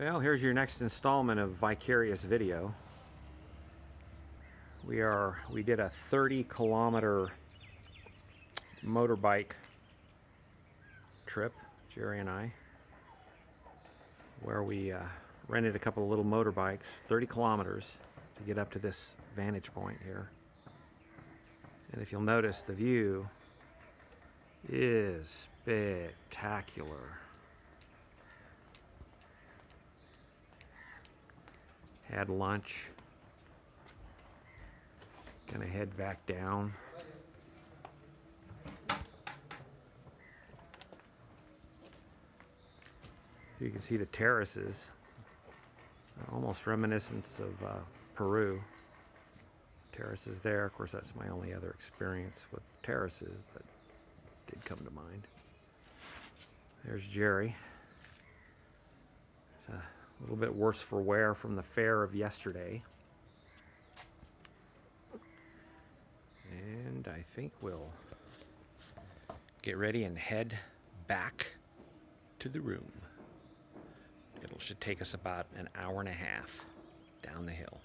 Well, here's your next installment of Vicarious Video. We are, we did a 30 kilometer motorbike trip, Jerry and I, where we uh, rented a couple of little motorbikes, 30 kilometers, to get up to this vantage point here. And if you'll notice, the view is spectacular. Had lunch. Gonna head back down. You can see the terraces, almost reminiscent of uh, Peru. Terraces there, of course that's my only other experience with terraces, but did come to mind. There's Jerry. It's a little bit worse for wear from the fair of yesterday. And I think we'll get ready and head back to the room. It should take us about an hour and a half down the hill.